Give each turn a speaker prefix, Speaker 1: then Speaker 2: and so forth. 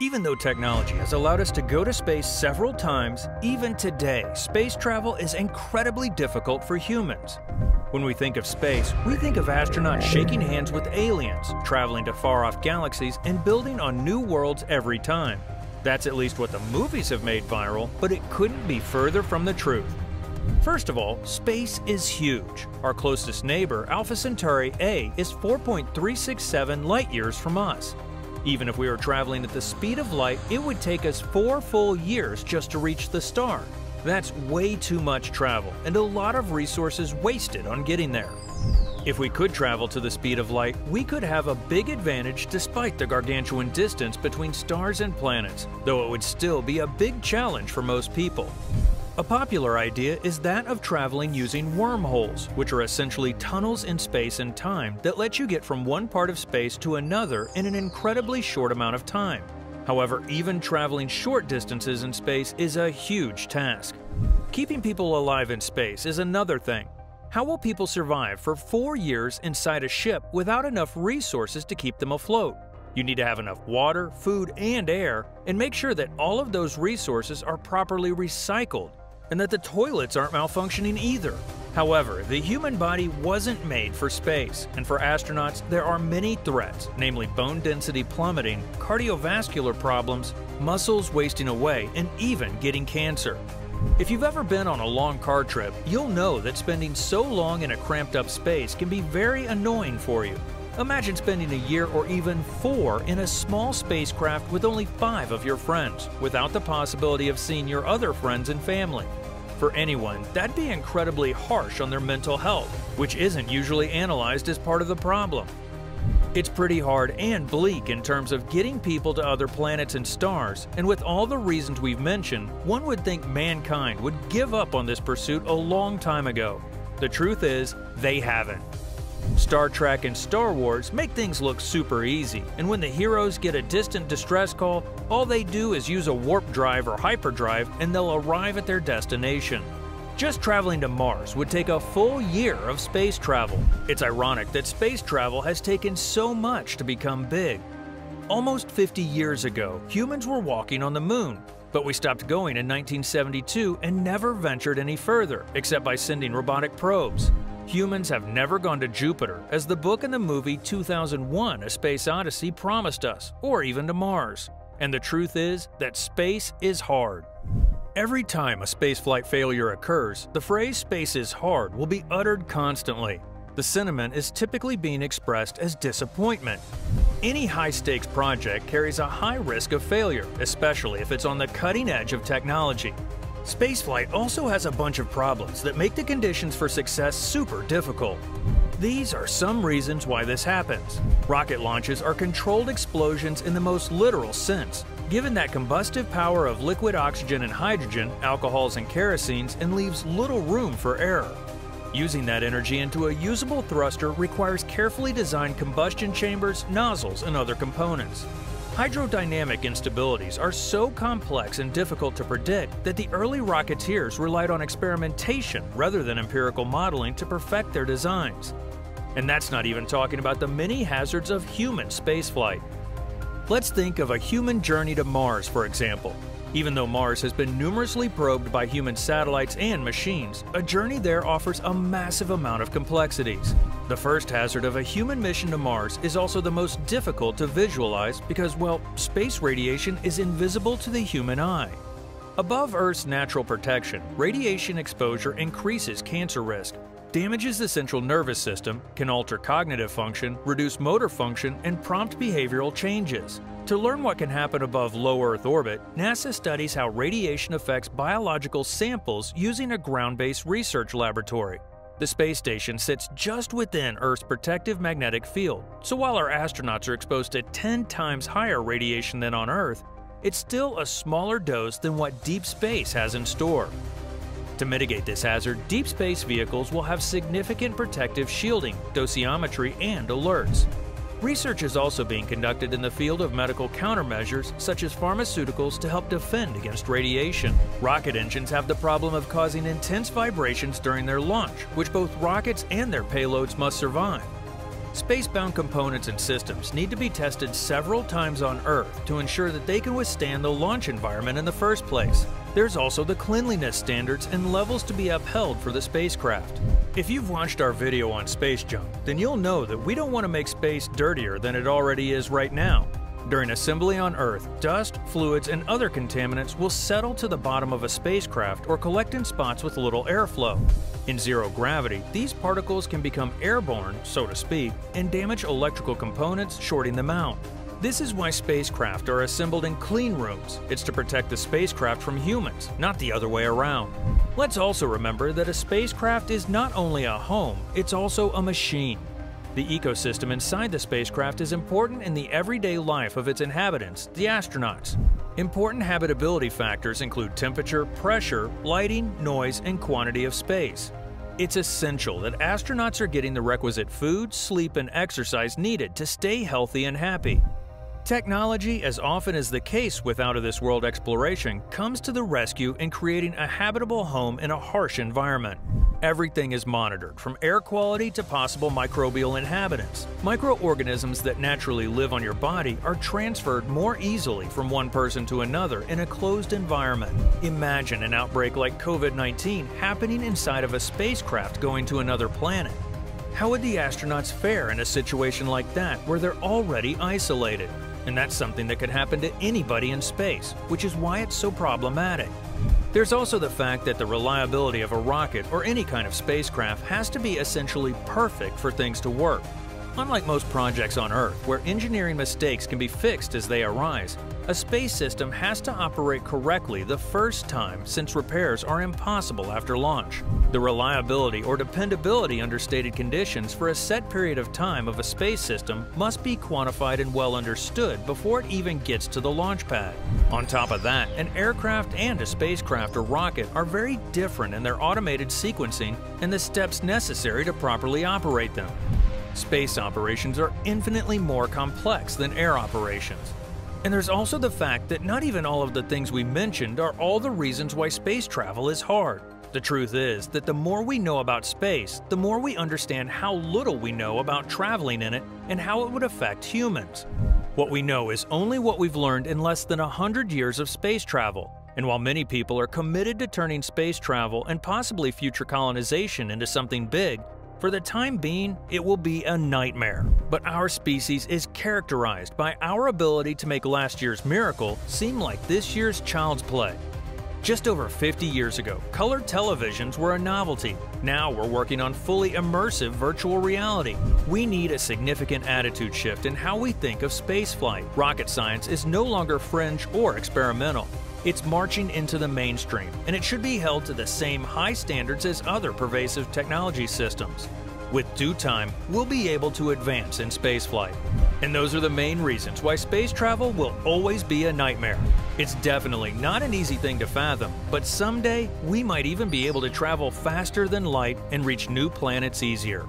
Speaker 1: Even though technology has allowed us to go to space several times, even today, space travel is incredibly difficult for humans. When we think of space, we think of astronauts shaking hands with aliens, traveling to far off galaxies, and building on new worlds every time. That's at least what the movies have made viral, but it couldn't be further from the truth. First of all, space is huge. Our closest neighbor, Alpha Centauri A, is 4.367 light years from us. Even if we were traveling at the speed of light, it would take us four full years just to reach the star. That's way too much travel and a lot of resources wasted on getting there. If we could travel to the speed of light, we could have a big advantage despite the gargantuan distance between stars and planets, though it would still be a big challenge for most people. A popular idea is that of traveling using wormholes, which are essentially tunnels in space and time that let you get from one part of space to another in an incredibly short amount of time. However, even traveling short distances in space is a huge task. Keeping people alive in space is another thing. How will people survive for four years inside a ship without enough resources to keep them afloat? You need to have enough water, food, and air, and make sure that all of those resources are properly recycled and that the toilets aren't malfunctioning either. However, the human body wasn't made for space, and for astronauts, there are many threats, namely bone density plummeting, cardiovascular problems, muscles wasting away, and even getting cancer. If you've ever been on a long car trip, you'll know that spending so long in a cramped up space can be very annoying for you. Imagine spending a year or even four in a small spacecraft with only five of your friends, without the possibility of seeing your other friends and family. For anyone, that'd be incredibly harsh on their mental health, which isn't usually analyzed as part of the problem. It's pretty hard and bleak in terms of getting people to other planets and stars, and with all the reasons we've mentioned, one would think mankind would give up on this pursuit a long time ago. The truth is, they haven't. Star Trek and Star Wars make things look super easy, and when the heroes get a distant distress call, all they do is use a warp drive or hyperdrive and they'll arrive at their destination. Just traveling to Mars would take a full year of space travel. It's ironic that space travel has taken so much to become big. Almost 50 years ago, humans were walking on the moon, but we stopped going in 1972 and never ventured any further, except by sending robotic probes. Humans have never gone to Jupiter, as the book and the movie 2001 A Space Odyssey promised us, or even to Mars. And the truth is that space is hard. Every time a spaceflight failure occurs, the phrase space is hard will be uttered constantly. The sentiment is typically being expressed as disappointment. Any high stakes project carries a high risk of failure, especially if it's on the cutting edge of technology. Spaceflight also has a bunch of problems that make the conditions for success super difficult. These are some reasons why this happens. Rocket launches are controlled explosions in the most literal sense, given that combustive power of liquid oxygen and hydrogen, alcohols and kerosenes, and leaves little room for error. Using that energy into a usable thruster requires carefully designed combustion chambers, nozzles, and other components. Hydrodynamic instabilities are so complex and difficult to predict that the early Rocketeers relied on experimentation rather than empirical modeling to perfect their designs. And that's not even talking about the many hazards of human spaceflight. Let's think of a human journey to Mars, for example. Even though Mars has been numerously probed by human satellites and machines, a journey there offers a massive amount of complexities. The first hazard of a human mission to Mars is also the most difficult to visualize because, well, space radiation is invisible to the human eye. Above Earth's natural protection, radiation exposure increases cancer risk, damages the central nervous system, can alter cognitive function, reduce motor function, and prompt behavioral changes. To learn what can happen above low Earth orbit, NASA studies how radiation affects biological samples using a ground based research laboratory. The space station sits just within Earth's protective magnetic field, so while our astronauts are exposed to 10 times higher radiation than on Earth, it's still a smaller dose than what deep space has in store. To mitigate this hazard, deep space vehicles will have significant protective shielding, dosimetry, and alerts. Research is also being conducted in the field of medical countermeasures, such as pharmaceuticals, to help defend against radiation. Rocket engines have the problem of causing intense vibrations during their launch, which both rockets and their payloads must survive. Spacebound components and systems need to be tested several times on Earth to ensure that they can withstand the launch environment in the first place. There's also the cleanliness standards and levels to be upheld for the spacecraft. If you've watched our video on space junk, then you'll know that we don't want to make space dirtier than it already is right now. During assembly on Earth, dust, fluids, and other contaminants will settle to the bottom of a spacecraft or collect in spots with little airflow. In zero gravity, these particles can become airborne, so to speak, and damage electrical components, shorting them out. This is why spacecraft are assembled in clean rooms. It's to protect the spacecraft from humans, not the other way around. Let's also remember that a spacecraft is not only a home, it's also a machine. The ecosystem inside the spacecraft is important in the everyday life of its inhabitants, the astronauts. Important habitability factors include temperature, pressure, lighting, noise, and quantity of space. It's essential that astronauts are getting the requisite food, sleep, and exercise needed to stay healthy and happy. Technology, as often is the case with out-of-this-world exploration, comes to the rescue in creating a habitable home in a harsh environment. Everything is monitored, from air quality to possible microbial inhabitants. Microorganisms that naturally live on your body are transferred more easily from one person to another in a closed environment. Imagine an outbreak like COVID-19 happening inside of a spacecraft going to another planet. How would the astronauts fare in a situation like that where they're already isolated? And that's something that could happen to anybody in space, which is why it's so problematic. There's also the fact that the reliability of a rocket or any kind of spacecraft has to be essentially perfect for things to work. Unlike most projects on Earth, where engineering mistakes can be fixed as they arise, a space system has to operate correctly the first time since repairs are impossible after launch. The reliability or dependability under stated conditions for a set period of time of a space system must be quantified and well understood before it even gets to the launch pad. On top of that, an aircraft and a spacecraft or rocket are very different in their automated sequencing and the steps necessary to properly operate them. Space operations are infinitely more complex than air operations. And there's also the fact that not even all of the things we mentioned are all the reasons why space travel is hard. The truth is that the more we know about space, the more we understand how little we know about traveling in it and how it would affect humans. What we know is only what we've learned in less than 100 years of space travel. And while many people are committed to turning space travel and possibly future colonization into something big, for the time being, it will be a nightmare. But our species is characterized by our ability to make last year's miracle seem like this year's child's play. Just over 50 years ago, colored televisions were a novelty. Now we're working on fully immersive virtual reality. We need a significant attitude shift in how we think of spaceflight. Rocket science is no longer fringe or experimental. It's marching into the mainstream, and it should be held to the same high standards as other pervasive technology systems. With due time, we'll be able to advance in spaceflight. And those are the main reasons why space travel will always be a nightmare. It's definitely not an easy thing to fathom, but someday we might even be able to travel faster than light and reach new planets easier.